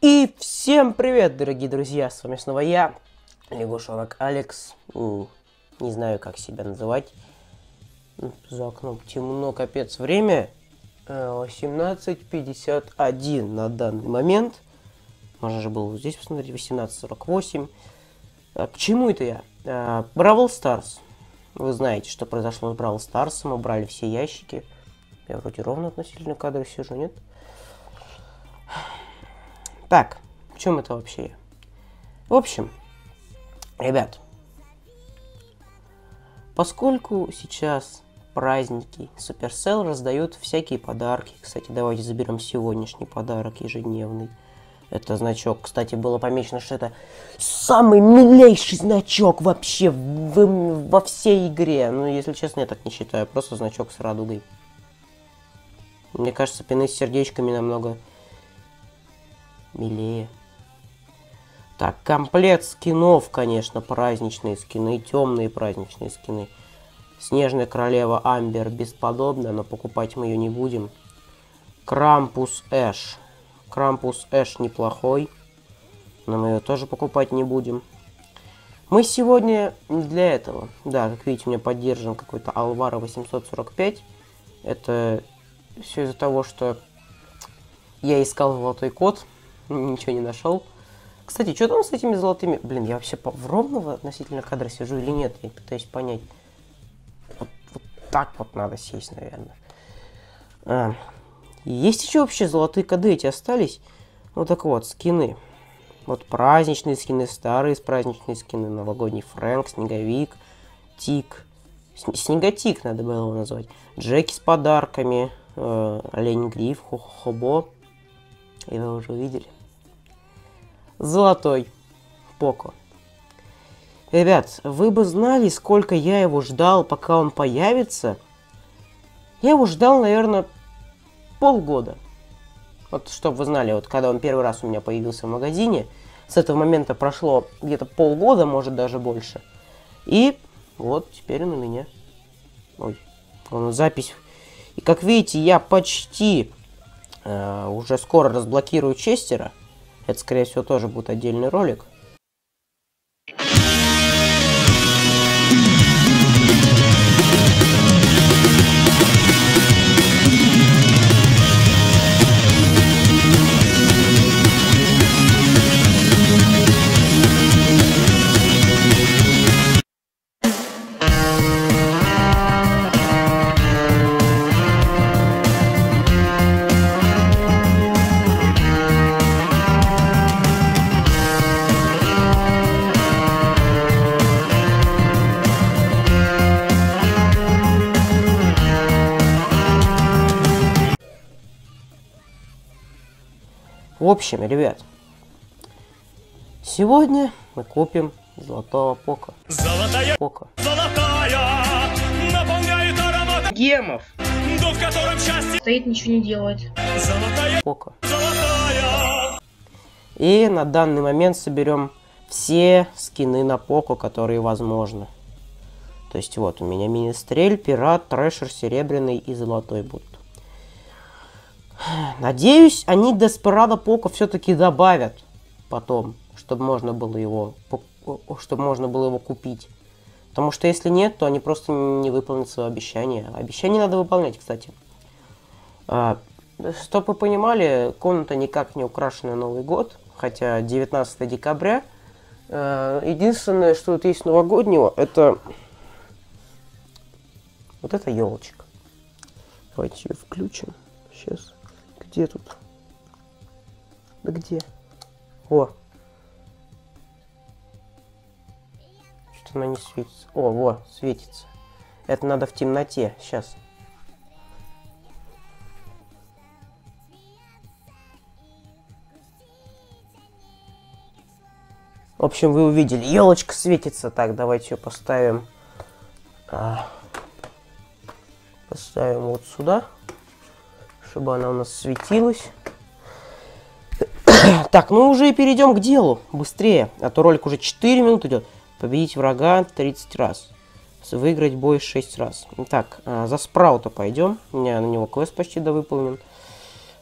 И всем привет, дорогие друзья, с вами снова я, лягушонок Алекс, не знаю, как себя называть, за окном темно, капец, время 18.51 э, на данный момент, можно же было здесь посмотреть, 18.48, а, к чему это я? А, Бравл Старс, вы знаете, что произошло с Бравл Старсом, мы брали все ящики, я вроде ровно относительно кадра сижу, нет? Так, в чем это вообще? В общем, ребят, поскольку сейчас праздники, Supercell раздают всякие подарки. Кстати, давайте заберем сегодняшний подарок ежедневный. Это значок, кстати, было помечено, что это самый милейший значок вообще в, во всей игре. Ну, если честно, я так не считаю. Просто значок с радугой. Мне кажется, пины с сердечками намного милее. Так, комплект скинов, конечно, праздничные скины, темные праздничные скины. Снежная королева Амбер бесподобна, но покупать мы ее не будем. Крампус Эш. Крампус Эш неплохой, но мы ее тоже покупать не будем. Мы сегодня для этого, да, как видите, у меня поддержан какой-то Алвара 845. Это все из-за того, что я искал золотой код, ничего не нашел. Кстати, что там с этими золотыми... Блин, я вообще в ровного относительно кадра сижу или нет? Я пытаюсь понять. Вот, вот так вот надо сесть, наверное. А. Есть еще вообще золотые коды эти остались? Вот так вот, скины. Вот праздничные скины, старые праздничные скины, новогодний Фрэнк, Снеговик, Тик. Снеготик надо было его назвать. Джеки с подарками, э, Олень Гриф, Хо Хобо. Вы уже увидели. Золотой Поко. Ребят, вы бы знали, сколько я его ждал, пока он появится. Я его ждал, наверное, полгода. Вот, чтобы вы знали, вот когда он первый раз у меня появился в магазине, с этого момента прошло где-то полгода, может даже больше. И вот теперь он у меня. Ой, он запись. И как видите, я почти э, уже скоро разблокирую Честера. Это, скорее всего, тоже будет отдельный ролик. Общем, ребят, сегодня мы купим золотого пока. Золотая, пока. золотая, наполняет аромат гемов. Дом, в котором счастье стоит, ничего не делает. Золотая, пока. Золотая. И на данный момент соберем все скины на поку, которые возможны. То есть вот у меня мини-стрель, пират, трэшер, серебряный и золотой будут. Надеюсь, они Desperado Поко все-таки добавят потом, чтобы можно было его, чтобы можно было его купить. Потому что если нет, то они просто не выполнят свое обещание. Обещание надо выполнять, кстати. А, чтобы вы понимали, комната никак не украшена Новый год, хотя 19 декабря. А, единственное, что тут есть новогоднего, это вот эта елочка. Давайте ее включим. Сейчас. Где тут? Да где? О! Что-то она не светится. О, во, светится. Это надо в темноте. Сейчас. В общем, вы увидели. Елочка светится. Так, давайте ее поставим. А, поставим вот сюда чтобы она у нас светилась. так, ну уже и перейдем к делу. Быстрее. А то ролик уже 4 минуты идет. Победить врага 30 раз. Выиграть бой 6 раз. Так, а, за спраута пойдем. У меня на него квест почти довыполнен.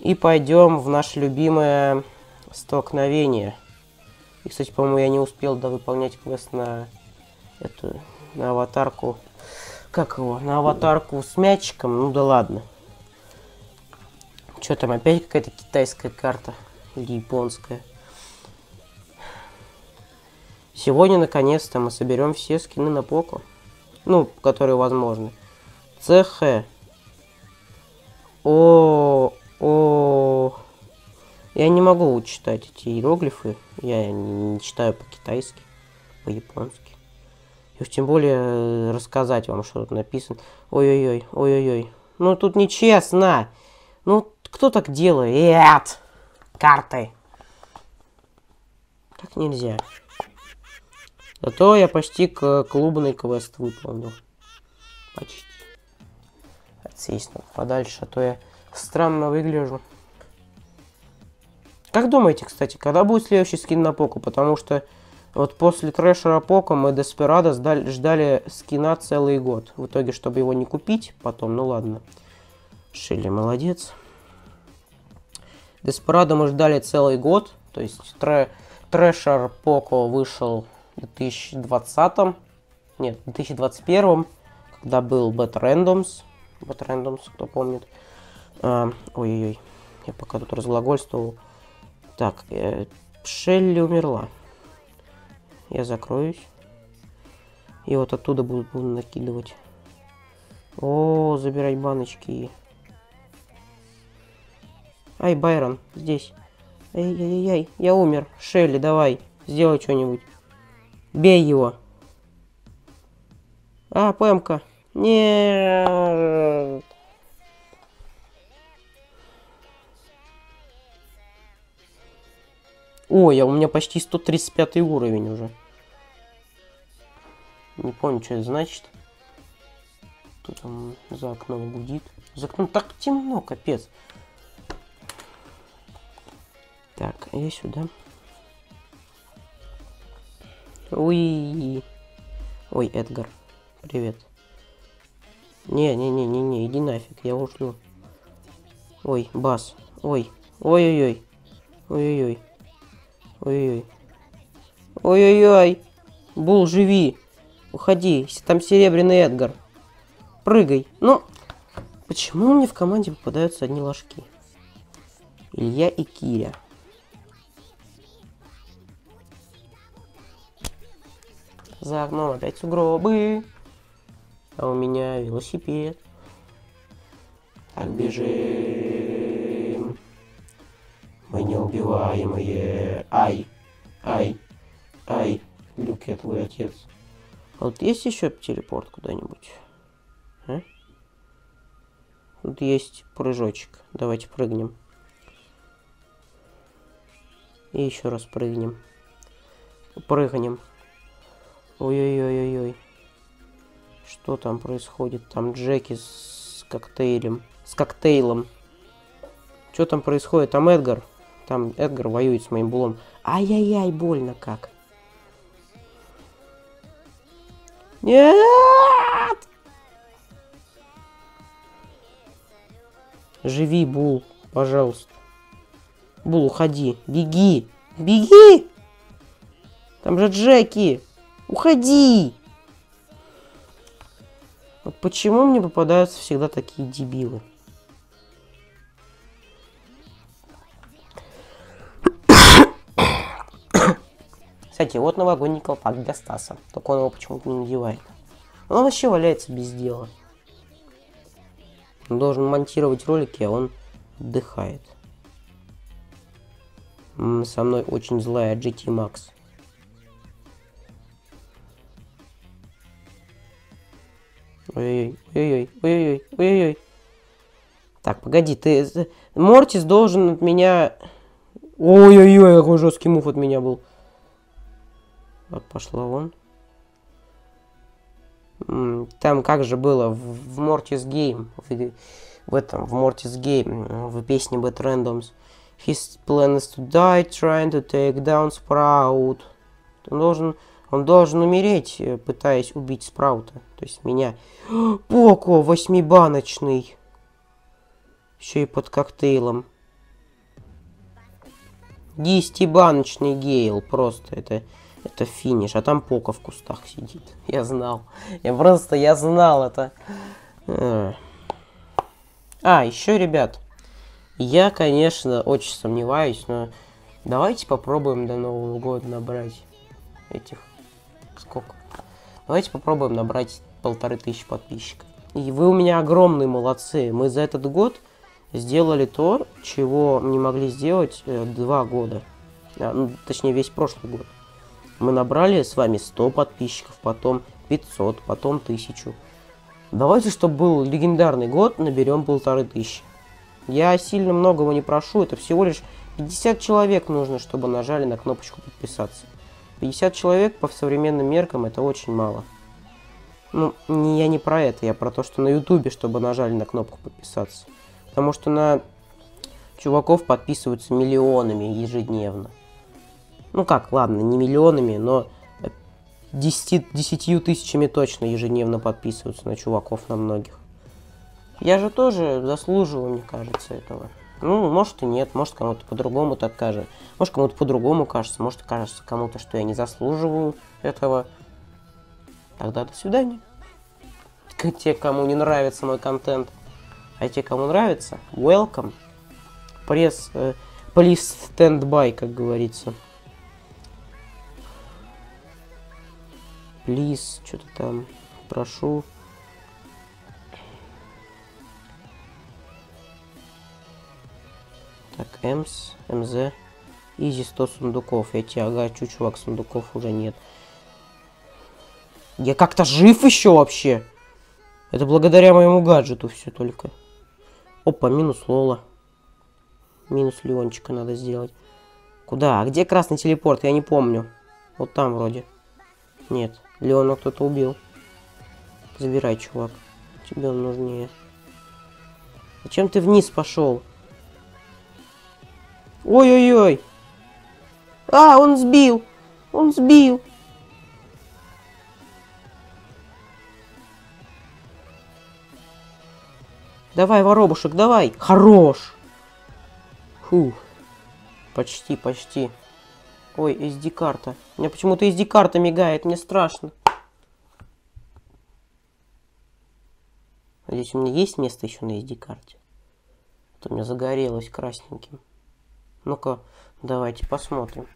И пойдем в наше любимое столкновение. И, кстати, по-моему, я не успел да, выполнять квест на эту, на аватарку. Как его? На аватарку с мячиком? Ну да ладно. Что там, опять какая-то китайская карта? Или японская? Сегодня, наконец-то, мы соберем все скины на Поко. Ну, которые возможны. ЦХ. О, о, я не могу читать эти иероглифы. Я не, читаю по-китайски, по-японски. И уж тем более э, рассказать вам, что тут написано. Ой-ой-ой, ой-ой-ой. Ну тут нечестно. Ну, кто так делает? Карты. Так нельзя. Зато я почти к клубный квест выполнил. Почти. Отсесть подальше, а то я странно выгляжу. Как думаете, кстати, когда будет следующий скин на Поку? Потому что вот после трэшера Поко мы Деспирадо ждали скина целый год. В итоге, чтобы его не купить потом, ну ладно. Шилли молодец. Деспирадо мы ждали целый год. То есть трэ трэшер Поко вышел в 2020. Нет, в 2021. Когда был Bad Randoms. Bad Randoms, кто помнит. А, ой-ой-ой. Я пока тут разглагольствовал. Так, э, Шелли умерла. Я закроюсь. И вот оттуда буду, буду накидывать. О, забирать баночки. Ай, Байрон, здесь. Ай-яй-яй, я умер. Шелли, давай, сделай что-нибудь. Бей его. А, Пэмка. Нет. Ой, а у меня почти 135 уровень уже. Не помню, что это значит. Кто там за окном гудит? За окном так темно, капец. Я сюда. Ой. Ой, Эдгар. Привет. Не-не-не-не-не, иди нафиг, я ушлю. Ой, Бас. Ой. Ой-ой-ой. Ой-ой-ой. Ой-ой. Ой-ой-ой. Бул, живи. Уходи. Там серебряный Эдгар. Прыгай. Ну, почему мне в команде попадаются одни ложки? Илья и Киря. За окном опять сугробы. А у меня велосипед. Так бежим. Мы неубиваемые. Ай, ай, ай. Люк, я твой отец. А вот есть еще телепорт куда-нибудь? А? Тут есть прыжочек. Давайте прыгнем. И еще раз прыгнем. Прыгнем. Ой-ой-ой-ой-ой. Что там происходит? Там Джеки с коктейлем. С коктейлом. Что там происходит? Там Эдгар. Там Эдгар воюет с моим булом. Ай-яй-яй, больно как. Нет! Живи, Бул, пожалуйста. Бул, уходи. Беги. Беги! Там же Джеки. Уходи! Вот почему мне попадаются всегда такие дебилы? Кстати, вот новогодний колпак для Стаса. Только он его почему-то не надевает. Он вообще валяется без дела. Он должен монтировать ролики, а он отдыхает. Со мной очень злая GT Max. Ой-ой-ой, ой-ой-ой, ой-ой-ой, ой-ой. Так, погоди, ты... Мортис должен от меня... Ой-ой-ой, какой жесткий мув от меня был. Вот пошла вон. Там как же было в, в Mortis Game, в, в этом, в Mortis Game, в песне Bad Randoms. His plan is to die trying to take down Sprout. Он должен, он должен умереть, э, пытаясь убить Спраута. То есть меня. Поко, восьмибаночный. Еще и под коктейлом. Десятибаночный гейл. Просто это, это финиш. А там Пока в кустах сидит. Я знал. Я просто, я знал это. А, а еще, ребят. Я, конечно, очень сомневаюсь, но давайте попробуем до Нового года набрать этих... Сколько? Давайте попробуем набрать полторы тысячи подписчиков. И вы у меня огромные молодцы. Мы за этот год сделали то, чего не могли сделать э, два года. А, ну, точнее, весь прошлый год. Мы набрали с вами 100 подписчиков, потом 500, потом 1000. Давайте, чтобы был легендарный год, наберем полторы тысячи. Я сильно многого не прошу, это всего лишь 50 человек нужно, чтобы нажали на кнопочку подписаться. 50 человек по современным меркам это очень мало. Ну, не, я не про это, я про то, что на ютубе, чтобы нажали на кнопку подписаться. Потому что на чуваков подписываются миллионами ежедневно. Ну как, ладно, не миллионами, но 10, 10 тысячами точно ежедневно подписываются на чуваков на многих. Я же тоже заслуживаю, мне кажется, этого. Ну, может и нет, может кому-то по-другому так кажется. Может кому-то по-другому кажется, может кажется кому-то, что я не заслуживаю этого. Тогда до свидания. Те, кому не нравится мой контент. А те, кому нравится, welcome. Пресс, э, please stand by, как говорится. Please, что-то там, прошу. Так, МС, МЗ. Изи 100 сундуков. Я тебя агачу, чувак, сундуков уже нет. Я как-то жив еще вообще. Это благодаря моему гаджету все только. Опа, минус Лола. Минус Леончика надо сделать. Куда? А где красный телепорт? Я не помню. Вот там вроде. Нет, Леона кто-то убил. Забирай, чувак. Тебе он нужнее. Зачем ты вниз пошел? Ой-ой-ой. А, он сбил. Он сбил. Давай, воробушек, давай. Хорош. Фух. Почти, почти. Ой, SD-карта. У меня почему-то SD-карта мигает, мне страшно. Здесь у меня есть место еще на SD-карте. А то у меня загорелось красненьким. Ну-ка, давайте посмотрим.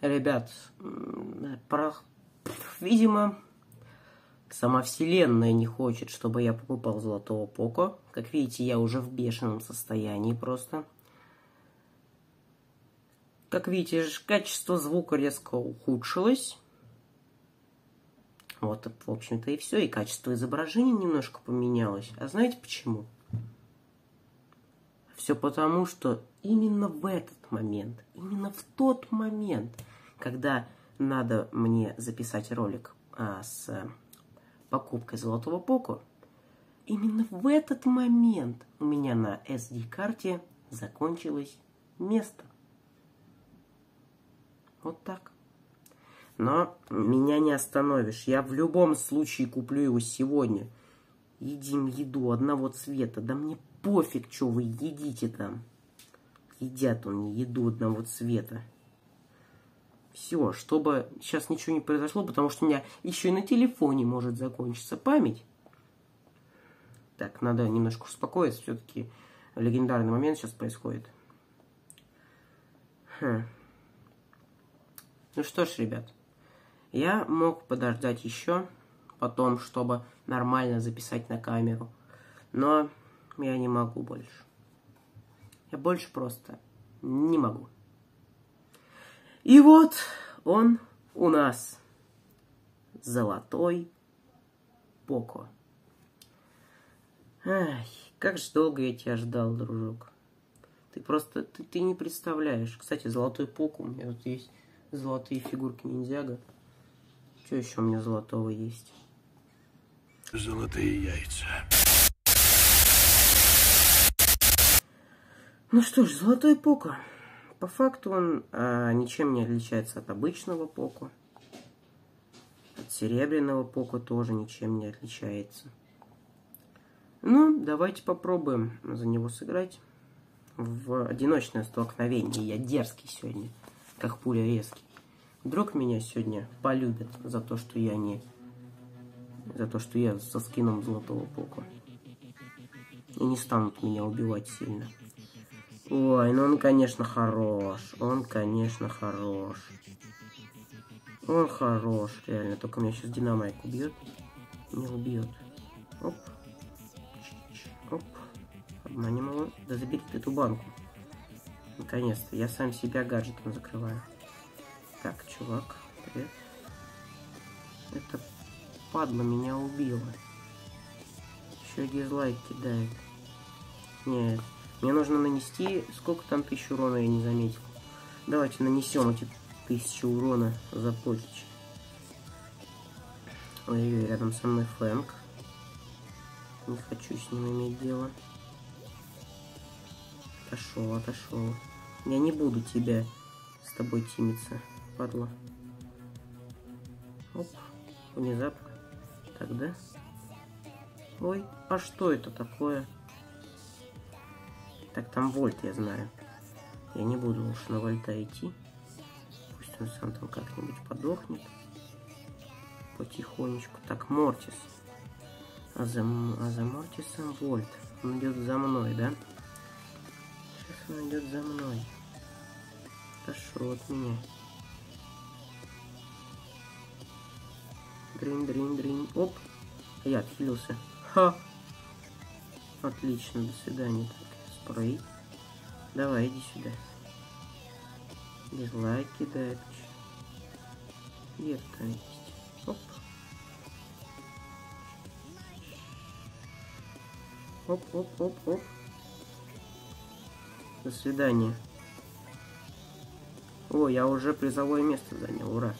Ребят, про... видимо, Сама вселенная не хочет, чтобы я покупал золотого Поко. Как видите, я уже в бешеном состоянии просто. Как видите, качество звука резко ухудшилось. Вот, в общем-то, и все. И качество изображения немножко поменялось. А знаете почему? Все потому, что именно в этот момент, именно в тот момент, когда надо мне записать ролик а, с покупкой золотого Поко, именно в этот момент у меня на SD-карте закончилось место. Вот так. Но меня не остановишь. Я в любом случае куплю его сегодня. Едим еду одного цвета. Да мне пофиг, что вы едите там. Едят он еду одного цвета. Все, чтобы сейчас ничего не произошло, потому что у меня еще и на телефоне может закончиться память. Так, надо немножко успокоиться, все-таки легендарный момент сейчас происходит. Хм. Ну что ж, ребят, я мог подождать еще потом, чтобы нормально записать на камеру, но я не могу больше. Я больше просто не могу. И вот он у нас. Золотой Поко. Ай, как же долго я тебя ждал, дружок. Ты просто, ты, ты не представляешь. Кстати, золотой Поко, у меня тут есть золотые фигурки ниндзяга. Что еще у меня золотого есть? Золотые яйца. Ну что ж, золотой Поко. По факту он а, ничем не отличается от обычного поко. От серебряного поко тоже ничем не отличается. Ну, давайте попробуем за него сыграть. в одиночное столкновение. Я дерзкий сегодня, как пуля резкий. Вдруг меня сегодня полюбят за то, что я не... За то, что я со скином Золотого Пока. И не станут меня убивать сильно. Ой, ну он, конечно, хорош. Он, конечно, хорош. Он хорош, реально. Только меня сейчас динамайк убьет. Не убьет. Оп. Оп. Обманем его. Да забери ты эту банку. Наконец-то. Я сам себя гаджетом закрываю. Так, чувак. Привет. Это падла меня убила. Еще дизлайк кидает. Нет. Мне нужно нанести... Сколько там тысяч урона, я не заметил. Давайте нанесем эти тысячи урона за почечь. Ой-ой, рядом со мной Фэнк. Не хочу с ним иметь дело. Отошел, отошел. Я не буду тебя с тобой тимиться, падла. Оп, внезапно. Тогда. Ой, а что это такое? Так, там вольт, я знаю. Я не буду уж на вольта идти. Пусть он сам там как-нибудь подохнет. Потихонечку. Так, Мортис. А за, а за Мортисом вольт. Он идет за мной, да? Сейчас он идет за мной. Пошел от меня. Дрин, дрин, дрин. Оп. Я отхилился. Ха. Отлично, до свидания. Спрей. Давай, иди сюда. Дизлайк кидает. Где там есть? Оп. Оп, оп, оп, оп. До свидания. О, я уже призовое место занял, ура.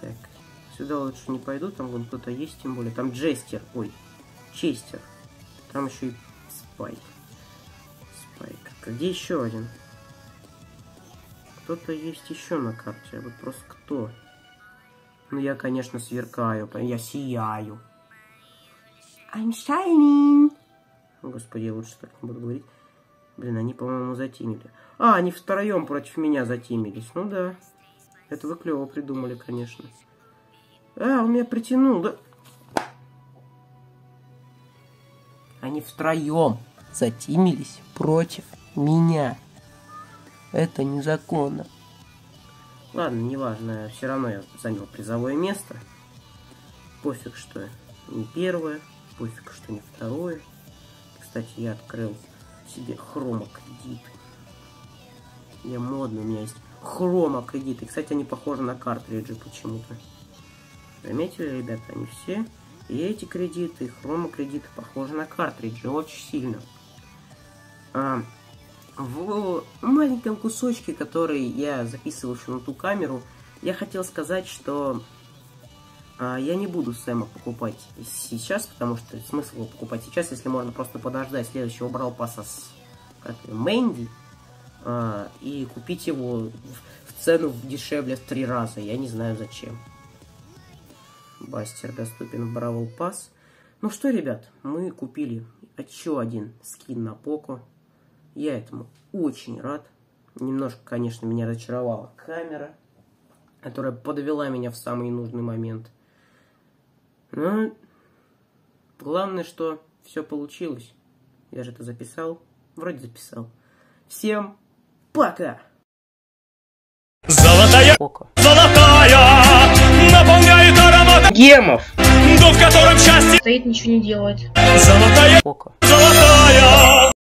Так, сюда лучше не пойду, там вон кто-то есть, тем более. Там Джестер, ой, Честер. Там еще и Спайк. А где еще один? Кто-то есть еще на карте, а вот просто кто? Ну, я, конечно, сверкаю, я сияю. I'm shining. Господи, я лучше так не буду говорить. Блин, они, по-моему, затимили. А, они втроем против меня затимились. Ну да. Это вы клево придумали, конечно. А, он меня притянул, да? Они втроем затимились против меня. Это незаконно. Ладно, неважно, все равно я занял призовое место. Пофиг, что не первое, пофиг, что не второе. Кстати, я открыл себе хромокредиты. Я модный, у меня есть хромокредиты. Кстати, они похожи на картриджи почему-то. Заметили, ребята, они все и эти кредиты, и хромокредиты похожи на картриджи очень сильно. А, в маленьком кусочке, который я записывал еще на ту камеру, я хотел сказать, что а, я не буду Сэма покупать сейчас, потому что смысл его покупать сейчас, если можно просто подождать следующего брал паса с как, Мэнди а, и купить его в, в цену дешевле в три раза. Я не знаю зачем. Бастер доступен в Бравл Пасс. Ну что, ребят, мы купили еще один скин на Поко. Я этому очень рад. Немножко, конечно, меня разочаровала камера, которая подвела меня в самый нужный момент. Но главное, что все получилось. Я же это записал. Вроде записал. Всем пока! Золотая, Пока. золотая, наполняет аромат Гемов! дух, в котором счастье. стоит, ничего не делает. Золотая, Пока. золотая.